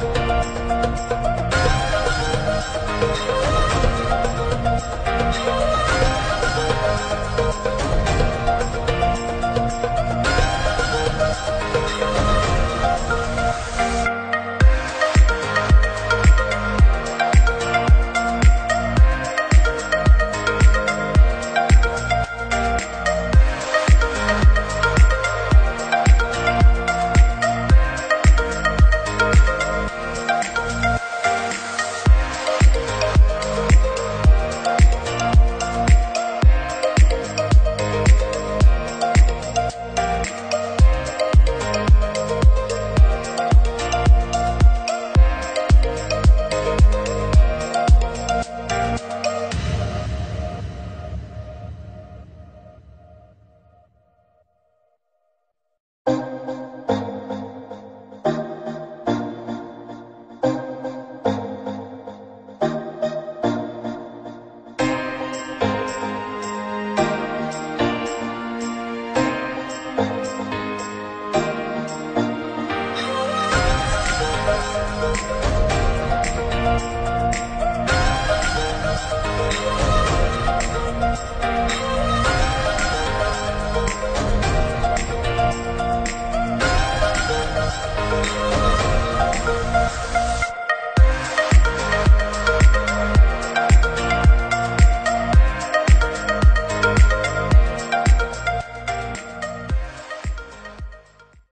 Música